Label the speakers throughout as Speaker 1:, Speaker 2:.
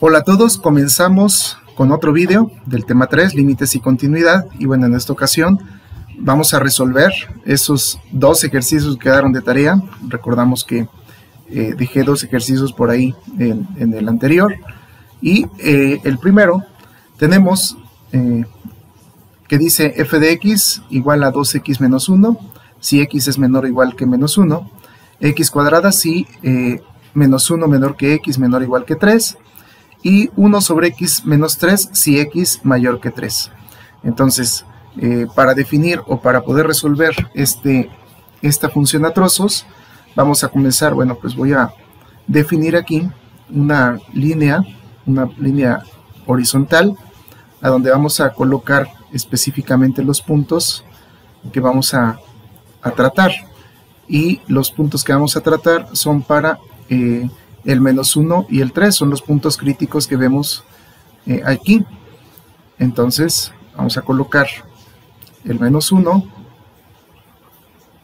Speaker 1: Hola a todos, comenzamos con otro vídeo del tema 3, límites y continuidad. Y bueno, en esta ocasión vamos a resolver esos dos ejercicios que quedaron de tarea. Recordamos que eh, dejé dos ejercicios por ahí en, el anterior. Y eh, el primero tenemos eh, que dice f de x igual a 2x menos 1, si x es menor o igual que menos 1, x cuadrada si menos 1 menor que x menor o igual que 3, y 1 sobre x menos 3 si x mayor que 3. Entonces, eh, para definir o para poder resolver este, esta función a trozos, vamos a comenzar, bueno, pues voy a definir aquí una línea, una línea horizontal, a donde vamos a colocar específicamente los puntos que vamos a, tratar. Y los puntos que vamos a tratar son para eh, el menos 1 y el 3 son los puntos críticos que vemos eh, aquí. Entonces vamos a colocar el menos 1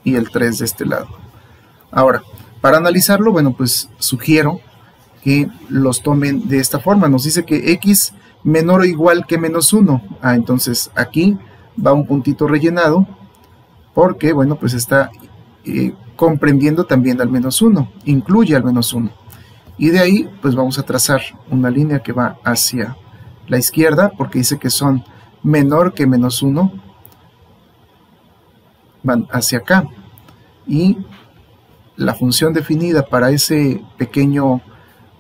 Speaker 1: y el 3 de este lado. Ahora, para analizarlo, bueno, pues sugiero que los tomen de esta forma. Nos dice que x menor o igual que menos 1. Ah, entonces aquí va un puntito rellenado porque, bueno, pues está eh, comprendiendo también al menos 1, incluye al menos 1. Y de ahí, pues vamos a trazar una línea que va hacia la izquierda, porque dice que son menor que menos 1, van hacia acá. Y la función definida para ese pequeño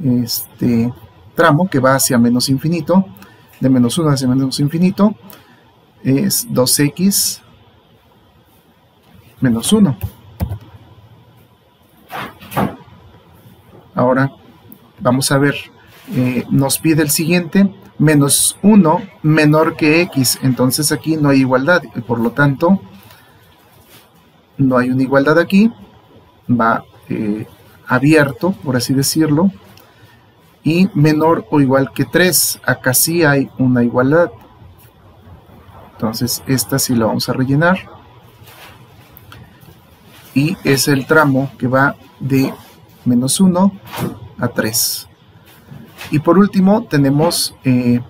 Speaker 1: este, tramo que va hacia menos infinito, de menos 1 hacia menos infinito, es 2x menos 1. Ahora vamos a ver, eh, nos pide el siguiente, menos 1 menor que x, entonces aquí no hay igualdad, y por lo tanto, no hay una igualdad aquí, va eh, abierto, por así decirlo, y menor o igual que 3, acá sí hay una igualdad, entonces esta sí la vamos a rellenar, y es el tramo que va de menos 1 a 3. Y por último tenemos eh,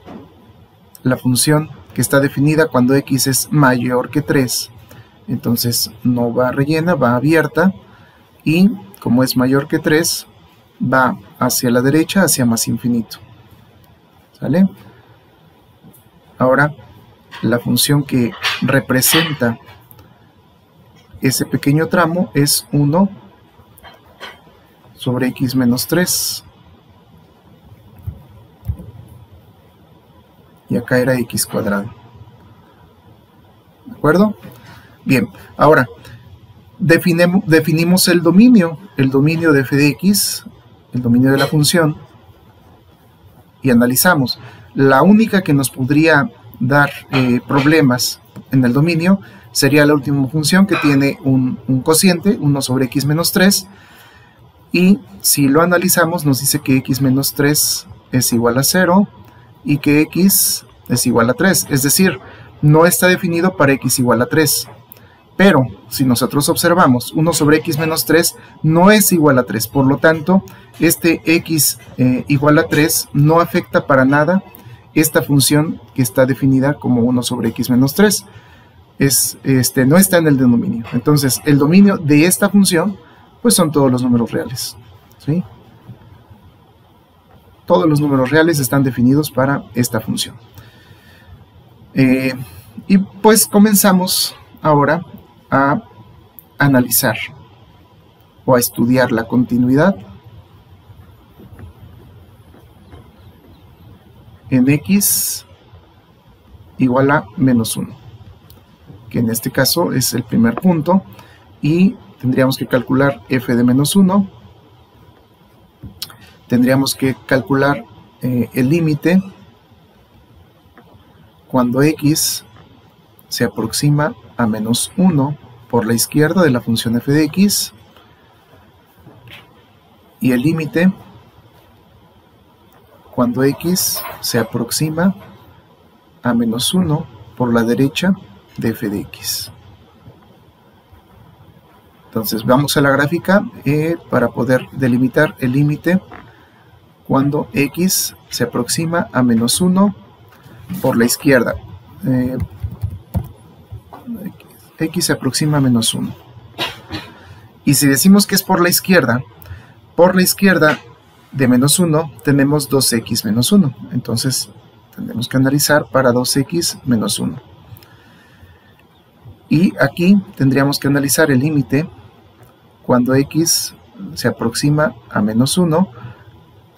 Speaker 1: la función que está definida cuando x es mayor que 3. Entonces no va rellena, va abierta y como es mayor que 3 va hacia la derecha, hacia más infinito. ¿Sale? Ahora la función que representa ese pequeño tramo es 1 sobre x menos 3. Y acá era x cuadrado. ¿De acuerdo? Bien, ahora definimos, definimos el dominio, el dominio de f de x, el dominio de la función, y analizamos. La única que nos podría dar eh, problemas en el dominio sería la última función que tiene un, un cociente, 1 sobre x menos 3, y si lo analizamos nos dice que x menos 3 es igual a 0 y que x es igual a 3, es decir, no está definido para x igual a 3. Pero si nosotros observamos 1 sobre x menos 3 no es igual a 3, por lo tanto este x eh, igual a 3 no afecta para nada esta función que está definida como 1 sobre x menos 3. Es, este, no está en el denominio. Entonces el dominio de esta función pues son todos los números reales. ¿sí? Todos los números reales están definidos para esta función. Eh, y pues comenzamos ahora a analizar o a estudiar la continuidad en x igual a menos 1, que en este caso es el primer punto, y tendríamos que calcular f de menos 1, tendríamos que calcular eh, el límite cuando x se aproxima a menos 1 por la izquierda de la función f de x y el límite cuando x se aproxima a menos 1 por la derecha de f de x. Entonces vamos a la gráfica eh, para poder delimitar el límite cuando x se aproxima a menos 1 por la izquierda. Eh, x se aproxima a menos 1. Y si decimos que es por la izquierda, por la izquierda de menos 1 tenemos 2x menos 1. Entonces tendremos que analizar para 2x menos 1. Y aquí tendríamos que analizar el límite cuando x se aproxima a menos 1.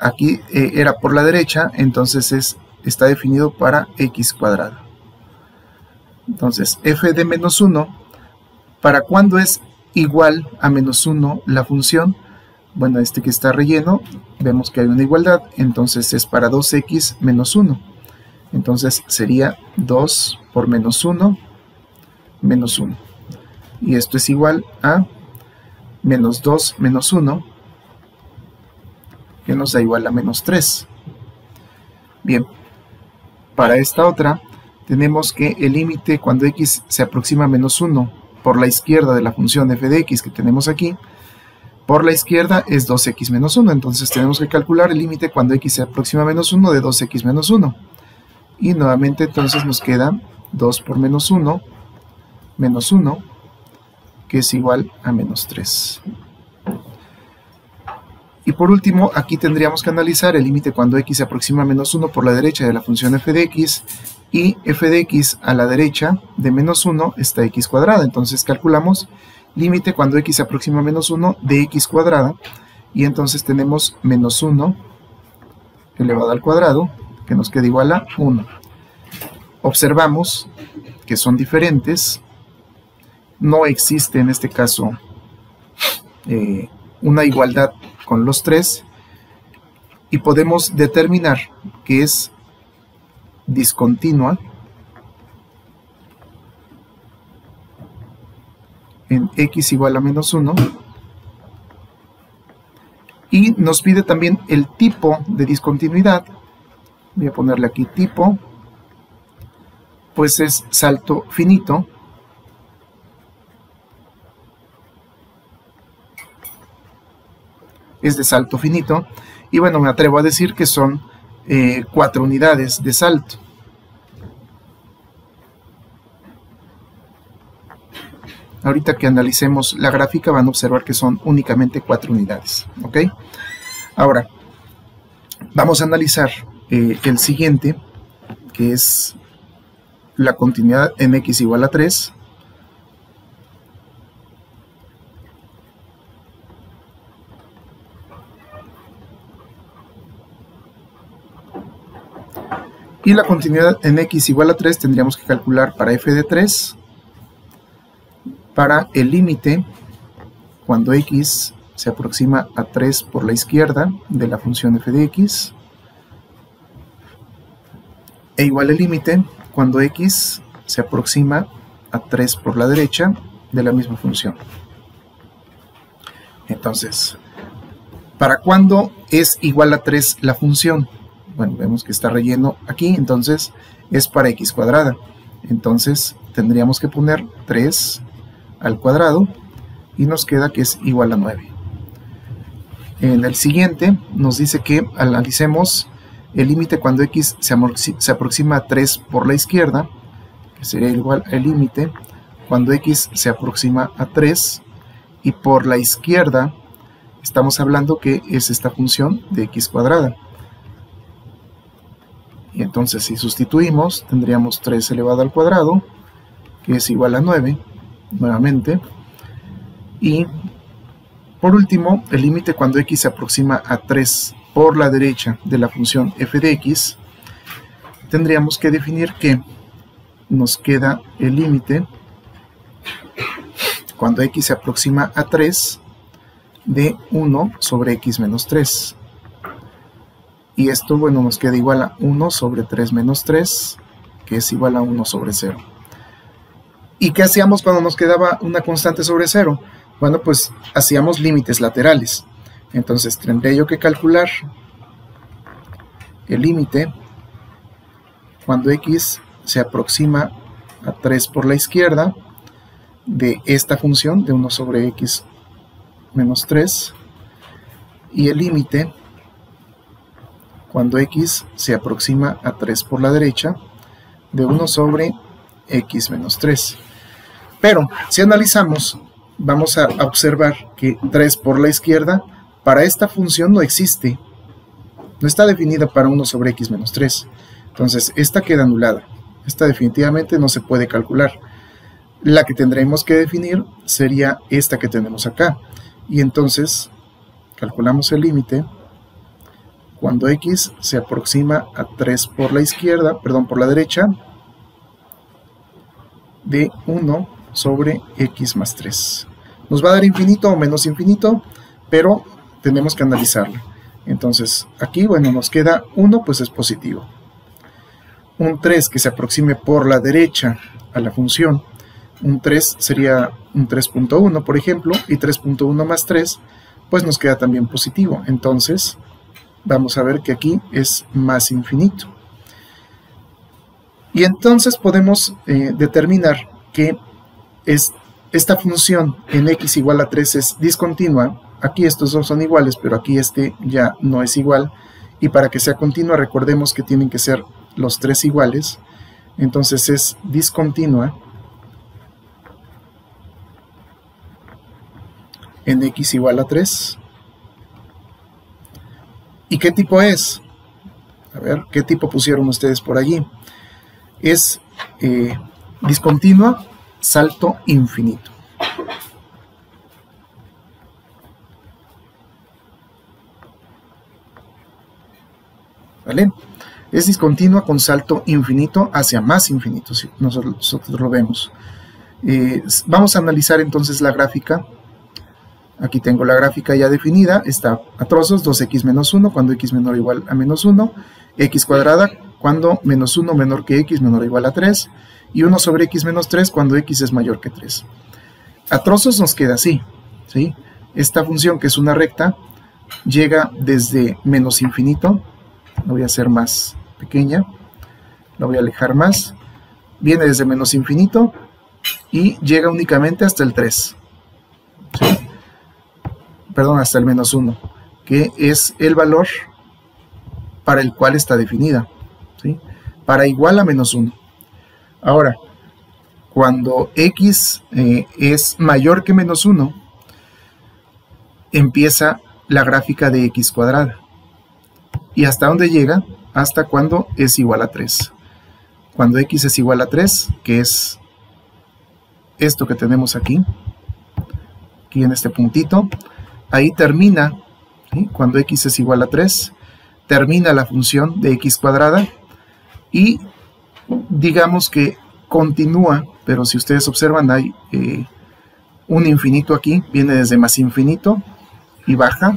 Speaker 1: Aquí eh, era por la derecha, entonces es, está definido para x cuadrado. Entonces, f de menos 1, ¿para cuándo es igual a menos 1 la función? Bueno, este que está relleno, vemos que hay una igualdad, entonces es para 2x menos 1. Entonces sería 2 por menos 1 menos 1. Y esto es igual a menos 2 menos 1, que nos da igual a menos 3. Bien, para esta otra tenemos que el límite cuando x se aproxima a menos 1 por la izquierda de la función f de x que tenemos aquí, por la izquierda es 2x menos 1, entonces tenemos que calcular el límite cuando x se aproxima a menos 1 de 2x menos 1. Y nuevamente entonces nos queda 2 por menos 1 menos 1, que es igual a menos 3. Y por último, aquí tendríamos que analizar el límite cuando x se aproxima a menos 1 por la derecha de la función f de x y f de x a la derecha de menos 1 está x cuadrada. Entonces calculamos límite cuando x se aproxima a menos 1 de x cuadrada y entonces tenemos menos 1 elevado al cuadrado que nos queda igual a 1. Observamos que son diferentes no existe en este caso eh, una igualdad con los tres y podemos determinar que es discontinua en x igual a menos 1 y nos pide también el tipo de discontinuidad. Voy a ponerle aquí tipo pues es salto finito es de salto finito. Y bueno, me atrevo a decir que son eh, cuatro unidades de salto. Ahorita que analicemos la gráfica van a observar que son únicamente cuatro unidades. ¿Ok? Ahora, vamos a analizar eh, el siguiente, que es la continuidad en x igual a 3 Y la continuidad en x igual a 3 tendríamos que calcular para f de 3, para el límite, cuando x se aproxima a 3 por la izquierda de la función f de x, e igual el límite cuando x se aproxima a 3 por la derecha de la misma función. Entonces, ¿para cuándo es igual a 3 la función? Bueno, vemos que está relleno aquí, entonces es para x cuadrada. Entonces tendríamos que poner 3 al cuadrado y nos queda que es igual a 9. En el siguiente nos dice que analicemos el límite cuando x se, aproxima a 3 por la izquierda, que sería igual al límite cuando x se aproxima a 3 y por la izquierda estamos hablando que es esta función de x cuadrada. Y entonces si sustituimos, tendríamos 3 elevado al cuadrado, que es igual a 9, nuevamente. Y por último, el límite cuando x se aproxima a 3 por la derecha de la función f de x, tendríamos que definir que nos queda el límite cuando x se aproxima a 3 de 1 sobre x menos 3 y esto, bueno, nos queda igual a 1 sobre 3 menos 3, que es igual a 1 sobre 0. ¿Y qué hacíamos cuando nos quedaba una constante sobre 0? Bueno, pues hacíamos límites laterales. Entonces tendré yo que calcular el límite cuando x se aproxima a 3 por la izquierda de esta función de 1 sobre x menos 3 y el límite cuando x se aproxima a 3 por la derecha de 1 sobre x menos 3. Pero si analizamos, vamos a observar que 3 por la izquierda para esta función no existe. No está definida para 1 sobre x menos 3. Entonces, esta queda anulada. Esta definitivamente no se puede calcular. La que tendremos que definir sería esta que tenemos acá. Y entonces, calculamos el límite cuando x se aproxima a 3 por la izquierda, perdón, por la derecha, de 1 sobre x más 3. Nos va a dar infinito o menos infinito, pero tenemos que analizarlo. Entonces, aquí, bueno, nos queda 1, pues es positivo. Un 3 que se aproxime por la derecha a la función, un 3 sería un 3.1, por ejemplo, y 3.1 más 3, pues nos queda también positivo. Entonces, vamos a ver que aquí es más infinito. Y entonces podemos eh, determinar que es, esta función en x igual a 3 es discontinua. Aquí estos dos son iguales, pero aquí este ya no es igual. Y para que sea continua, recordemos que tienen que ser los tres iguales. Entonces es discontinua en x igual a 3. ¿Y qué tipo es? A ver, ¿qué tipo pusieron ustedes por allí? Es eh, discontinua, salto infinito. ¿Vale? Es discontinua con salto infinito hacia más infinito, si nosotros, lo vemos. Eh, vamos a analizar entonces la gráfica. Aquí tengo la gráfica ya definida, está a trozos, 2x menos 1 cuando x menor o igual a menos 1, x cuadrada cuando menos 1 menor que x menor o igual a 3, y 1 sobre x menos 3 cuando x es mayor que 3. A trozos nos queda así, ¿sí? Esta función que es una recta llega desde menos infinito, lo voy a hacer más pequeña, la voy a alejar más, viene desde menos infinito y llega únicamente hasta el 3, perdón, hasta el menos 1, que es el valor para el cual está definida para igual a menos 1. Ahora, cuando x eh, es mayor que menos 1, empieza la gráfica de x cuadrada. ¿Y hasta dónde llega? Hasta cuando es igual a 3. Cuando x es igual a 3, que es esto que tenemos aquí, aquí en este puntito, ahí termina, cuando x es igual a 3, termina la función de x cuadrada y digamos que continúa, pero si ustedes observan hay eh, un infinito aquí, viene desde más infinito y baja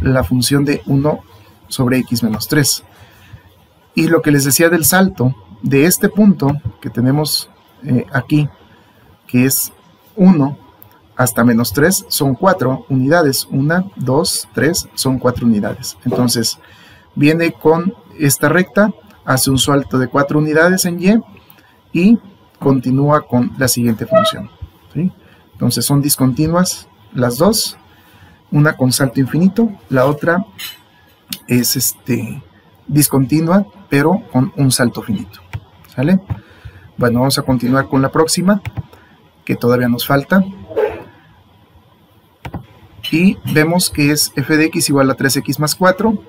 Speaker 1: la función de 1 sobre x menos 3. Y lo que les decía del salto, de este punto que tenemos eh, aquí, que es 1 hasta menos 3, son 4 unidades. 1, 2, 3, son 4 unidades. Entonces, viene con esta recta hace un salto de 4 unidades en y y continúa con la siguiente función. Entonces son discontinuas las dos, una con salto infinito, la otra es este, discontinua, pero con un salto finito. ¿Sale? Bueno, vamos a continuar con la próxima, que todavía nos falta. Y vemos que es f de x igual a 3x más 4,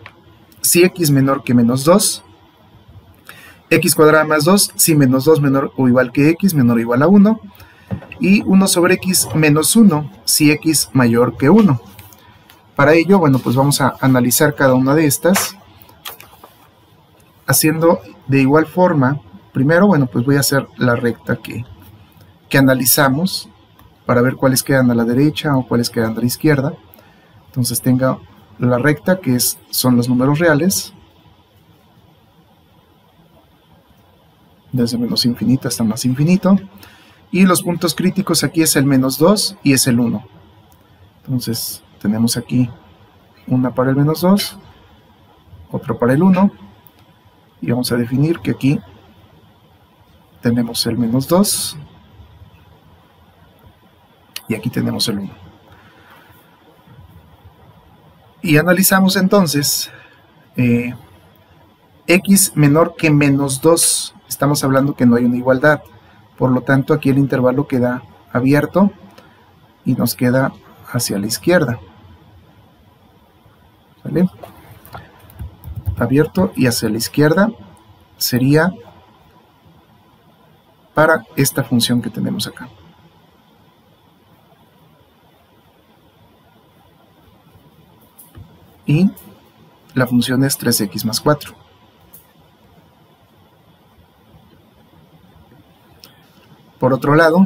Speaker 1: si x menor que menos 2, x cuadrada más 2 si menos 2 menor o igual que x menor o igual a 1 y 1 sobre x menos 1 si x mayor que 1. Para ello, bueno, pues vamos a analizar cada una de estas haciendo de igual forma, primero, bueno, pues voy a hacer la recta que, que analizamos para ver cuáles quedan a la derecha o cuáles quedan a la izquierda. Entonces tenga la recta que es, son los números reales desde menos infinito hasta más infinito. Y los puntos críticos aquí es el menos 2 y es el 1. Entonces tenemos aquí una para el menos 2, otro para el 1. Y vamos a definir que aquí tenemos el menos 2 y aquí tenemos el 1. Y analizamos entonces eh, x menor que menos 2, estamos hablando que no hay una igualdad. Por lo tanto, aquí el intervalo queda abierto y nos queda hacia la izquierda. ¿Vale? Abierto y hacia la izquierda sería para esta función que tenemos acá. Y la función es 3x más 4. Por otro lado,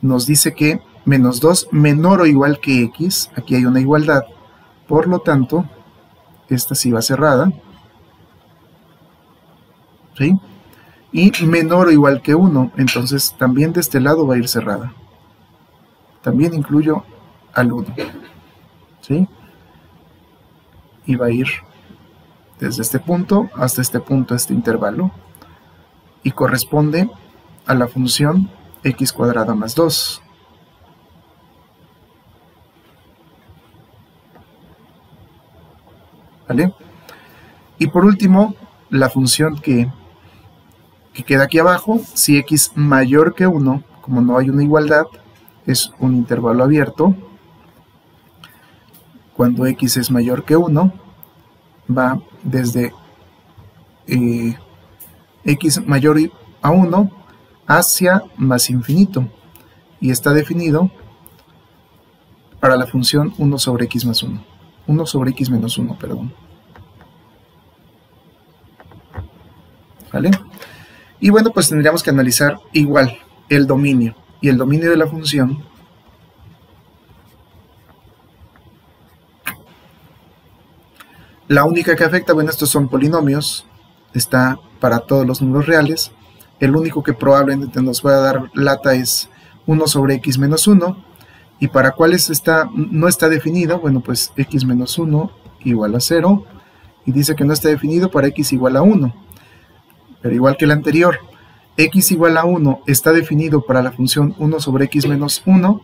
Speaker 1: nos dice que menos 2 menor o igual que x, aquí hay una igualdad, por lo tanto, esta sí va cerrada, ¿sí? Y menor o igual que 1, entonces también de este lado va a ir cerrada. También incluyo al 1, ¿sí? Y va a ir desde este punto hasta este punto, este intervalo, y corresponde a la función x cuadrada más 2. ¿Vale? Y por último, la función que, que queda aquí abajo, si x mayor que 1, como no hay una igualdad, es un intervalo abierto. Cuando x es mayor que 1, va desde eh, x mayor a 1 hacia más infinito y está definido para la función 1 sobre x más 1. 1 sobre x menos 1, perdón. ¿Vale? Y bueno, pues tendríamos que analizar igual el dominio. Y el dominio de la función La única que afecta, bueno, estos son polinomios, está para todos los números reales, el único que probablemente nos va a dar lata es 1 sobre x menos 1, y para cuáles está, no está definido, bueno, pues x menos 1 igual a 0, y dice que no está definido para x igual a 1, pero igual que el anterior, x igual a 1 está definido para la función 1 sobre x menos 1,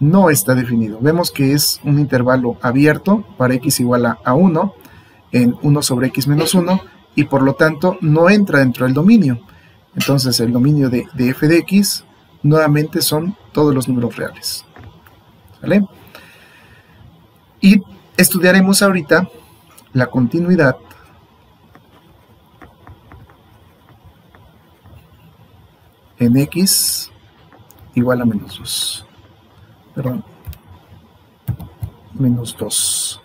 Speaker 1: no está definido. Vemos que es un intervalo abierto para x igual a 1 en 1 sobre x menos 1 y por lo tanto no entra dentro del dominio. Entonces el dominio de, f de x nuevamente son todos los números reales. ¿Vale? Y estudiaremos ahorita la continuidad en x igual a menos 2. Perdón. Menos 2.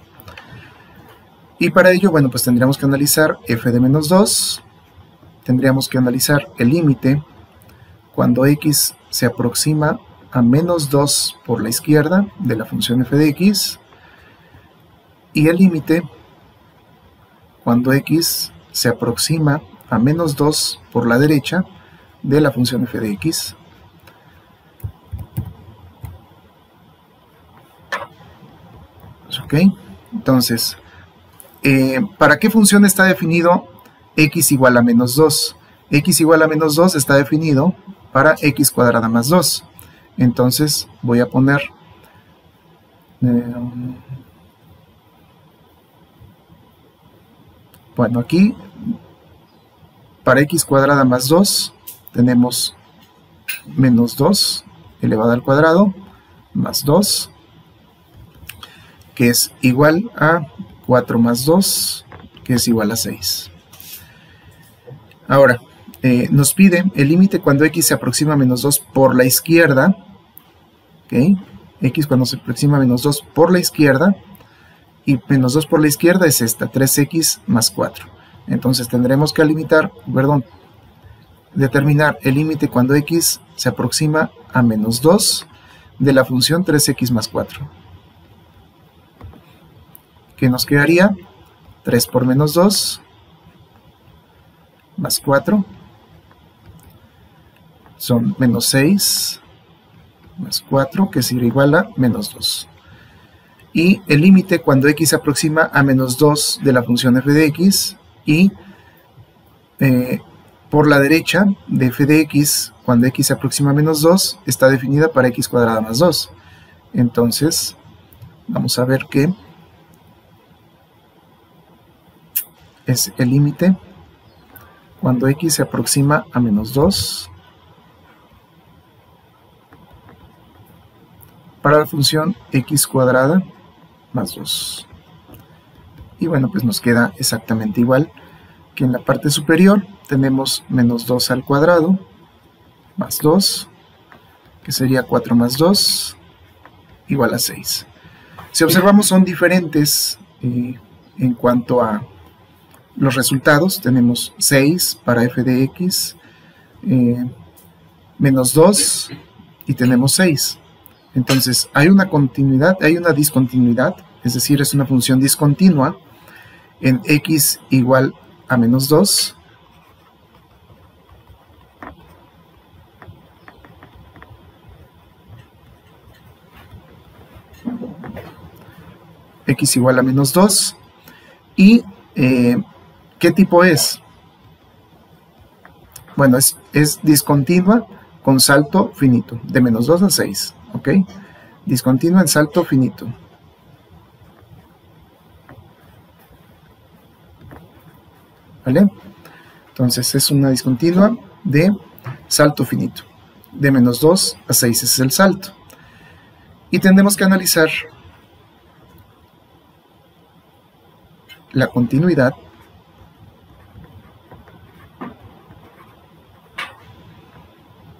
Speaker 1: Y para ello, bueno, pues tendríamos que analizar f de menos 2 tendríamos que analizar el límite cuando x se aproxima a menos 2 por la izquierda de la función f de x y el límite cuando x se aproxima a menos 2 por la derecha de la función f de x. ¿Ok? Entonces, eh, ¿para qué función está definido x igual a menos 2. x igual a menos 2 está definido para x cuadrada más 2. Entonces voy a poner... Eh, bueno, aquí para x cuadrada más 2 tenemos menos 2 elevado al cuadrado más 2 que es igual a 4 más 2 que es igual a 6. Ahora, eh, nos pide el límite cuando x se aproxima a menos 2 por la izquierda. x cuando se aproxima a menos 2 por la izquierda. Y menos 2 por la izquierda es esta, 3x más 4. Entonces tendremos que limitar, perdón, determinar el límite cuando x se aproxima a menos 2 de la función 3x más 4. ¿Qué nos quedaría? 3 por menos 2 más 4 son menos 6 más 4 que es igual a menos 2 y el límite cuando x se aproxima a menos 2 de la función f de x y eh, por la derecha de f de x cuando x se aproxima a menos 2 está definida para x cuadrada más 2 entonces vamos a ver que es el límite cuando x se aproxima a menos 2 para la función x cuadrada más 2. Y bueno, pues nos queda exactamente igual que en la parte superior tenemos menos 2 al cuadrado más 2, que sería 4 más 2, igual a 6. Si observamos son diferentes eh, en cuanto a los resultados. Tenemos 6 para f de x, eh, menos 2 y tenemos 6. Entonces hay una continuidad, hay una discontinuidad, es decir, es una función discontinua en x igual a menos 2 x igual a menos 2. ¿Y eh, qué tipo es? Bueno, es, discontinua con salto finito, de menos 2 a 6, ¿ok? Discontinua en salto finito. ¿Vale? Entonces es una discontinua de salto finito, de menos 2 a 6, ese es el salto. Y tendremos que analizar la continuidad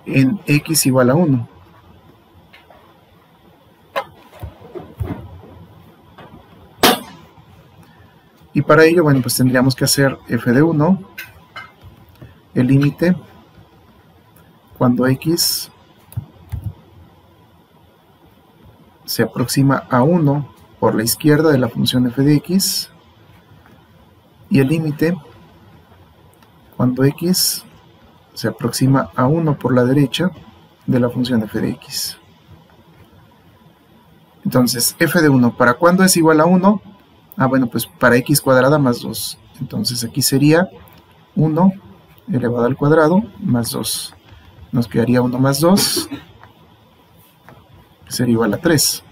Speaker 1: en x igual a 1. Y para ello, bueno, pues tendríamos que hacer f de 1, el límite, cuando x se aproxima a 1 por la izquierda de la función f de x, y el límite cuando x se aproxima a 1 por la derecha de la función f de x. Entonces, f de 1, ¿para cuándo es igual a 1? Ah, bueno, pues para x cuadrada más 2. Entonces aquí sería 1 elevado al cuadrado más 2. Nos quedaría 1 más 2, que sería igual a 3.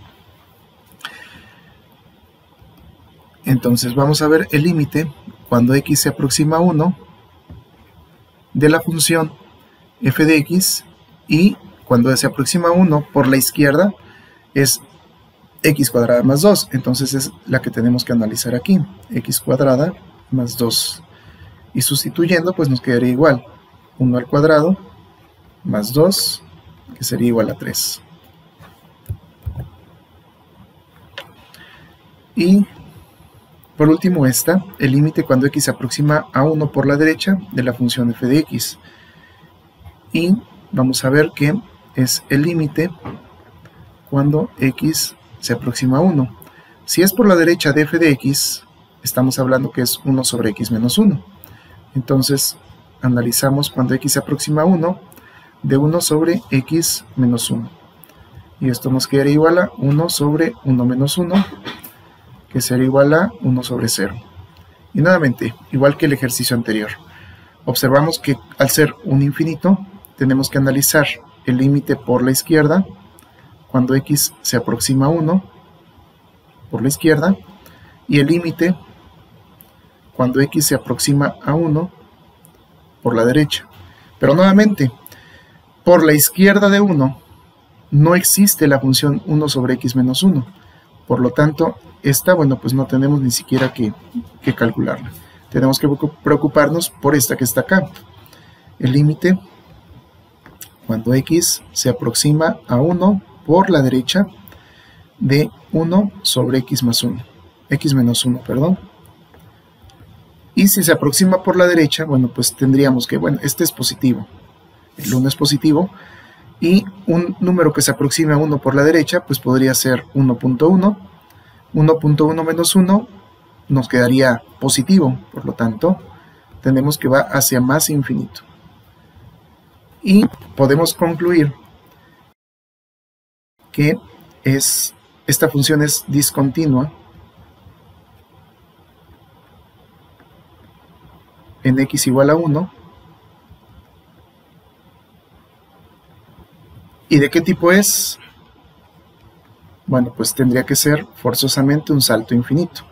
Speaker 1: Entonces vamos a ver el límite cuando x se aproxima a 1 de la función f de x y cuando se aproxima a 1 por la izquierda es x cuadrada más 2. Entonces es la que tenemos que analizar aquí. x cuadrada más 2. Y sustituyendo pues nos quedaría igual. 1 al cuadrado más 2 que sería igual a 3. Y por último esta, el límite cuando x se aproxima a 1 por la derecha de la función f de x. Y vamos a ver que es el límite cuando x se aproxima a 1. Si es por la derecha de f de x, estamos hablando que es 1 sobre x menos 1. Entonces, analizamos cuando x se aproxima a 1, de 1 sobre x menos 1. Y esto nos quedaría igual a 1 sobre 1 menos 1 que será igual a 1 sobre 0. Y nuevamente, igual que el ejercicio anterior, observamos que al ser un infinito, tenemos que analizar el límite por la izquierda, cuando x se aproxima a 1, por la izquierda, y el límite cuando x se aproxima a 1, por la derecha. Pero nuevamente, por la izquierda de 1, no existe la función 1 sobre x menos 1. Por lo tanto, esta, bueno, pues no tenemos ni siquiera que, calcularla. Tenemos que preocuparnos por esta que está acá. El límite, cuando x se aproxima a 1 por la derecha, de 1 sobre x más 1. x menos 1, perdón. Y si se aproxima por la derecha, bueno, pues tendríamos que, bueno, este es positivo. El 1 es positivo. Y un número que se aproxime a 1 por la derecha, pues podría ser 1.1 1.1 menos 1 nos quedaría positivo, por lo tanto, tenemos que va hacia más infinito. Y podemos concluir que es, esta función es discontinua en x igual a 1. ¿Y de qué tipo es? Bueno, pues tendría que ser forzosamente un salto infinito.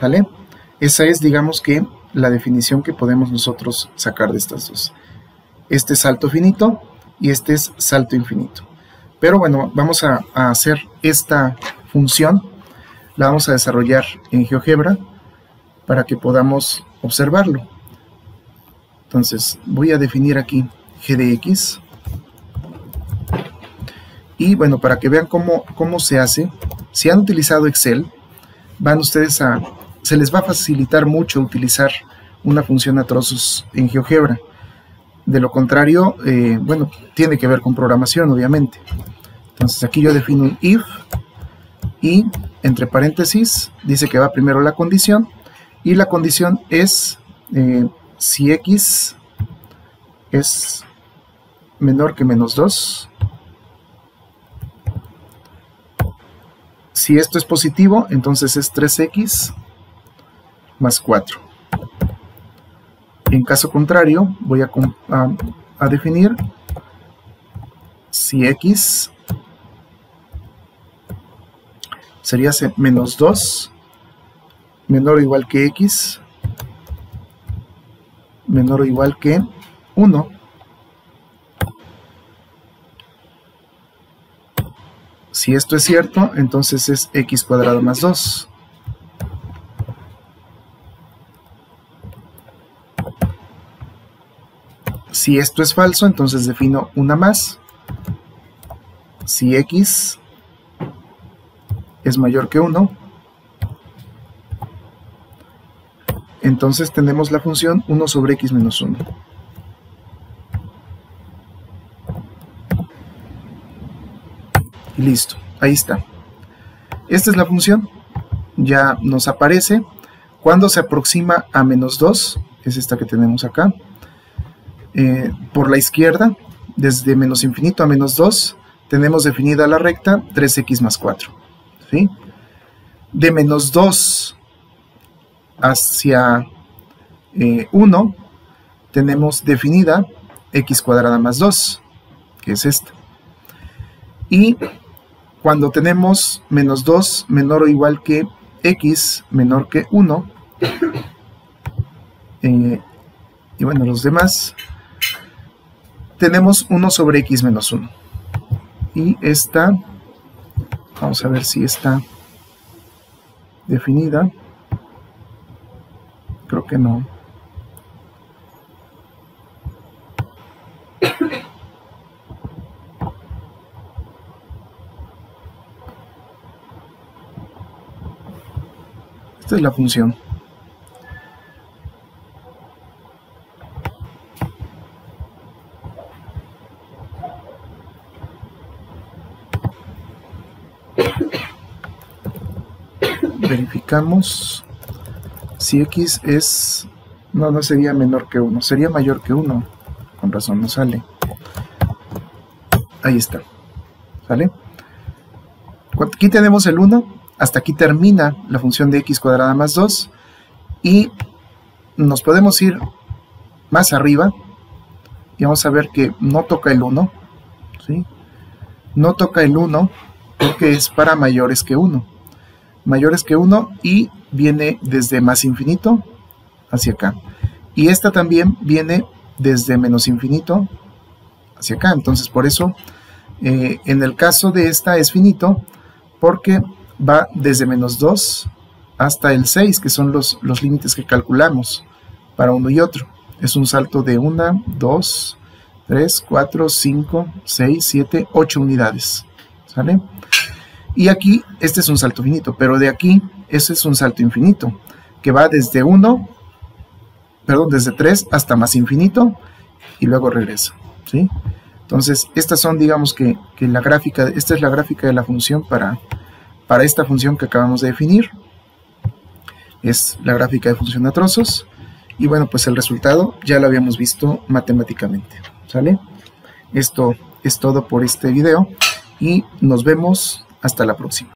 Speaker 1: ¿Vale? Esa es, digamos que, la definición que podemos nosotros sacar de estas dos. Este es salto finito y este es salto infinito. Pero bueno, vamos a, hacer esta función. La vamos a desarrollar en GeoGebra para que podamos observarlo. Entonces voy a definir aquí g de x. Y bueno, para que vean cómo, cómo se hace, si han utilizado Excel, van ustedes a, se les va a facilitar mucho utilizar una función a trozos en GeoGebra. De lo contrario, eh, bueno, tiene que ver con programación, obviamente. Entonces aquí yo defino un if y entre paréntesis dice que va primero la condición y la condición es eh, si x es menor que menos 2. Si esto es positivo, entonces es 3x más 4. En caso contrario, voy a, a, definir si x sería menos 2 menor o igual que x menor o igual que 1 Si esto es cierto, entonces es x cuadrado más 2. Si esto es falso, entonces defino una más. Si x es mayor que 1, entonces tenemos la función 1 sobre x menos 1. Y listo, ahí está. Esta es la función, ya nos aparece. Cuando se aproxima a menos 2, es esta que tenemos acá, eh, por la izquierda, desde menos infinito a menos 2, tenemos definida la recta 3x más 4. ¿sí? De menos 2 hacia 1, eh, tenemos definida x cuadrada más 2, que es esta. Y cuando tenemos menos 2 menor o igual que x menor que 1, eh, y bueno, los demás, tenemos 1 sobre x menos 1. Y esta, vamos a ver si está definida. Creo que no. Esta es la función. Verificamos si x es... No, no sería menor que 1, sería mayor que 1. Con razón no sale. Ahí está. ¿Sale? Aquí tenemos el 1 hasta aquí termina la función de x cuadrada más 2 y nos podemos ir más arriba y vamos a ver que no toca el 1, ¿sí? No toca el 1 porque es para mayores que 1. Mayores que 1 y viene desde más infinito hacia acá. Y esta también viene desde menos infinito hacia acá. Entonces por eso eh, en el caso de esta es finito porque va desde menos 2 hasta el 6, que son los, los límites que calculamos para uno y otro. Es un salto de 1, 2, 3, 4, 5, 6, 7, 8 unidades. ¿Sale? Y aquí, este es un salto finito, pero de aquí, ese es un salto infinito, que va desde 1, perdón, desde 3 hasta más infinito, y luego regresa. ¿sí? Entonces, estas son, digamos que, que la gráfica, esta es la gráfica de la función para, para esta función que acabamos de definir. Es la gráfica de función a trozos. Y bueno, pues el resultado ya lo habíamos visto matemáticamente. ¿Sale? Esto es todo por este video y nos vemos hasta la próxima.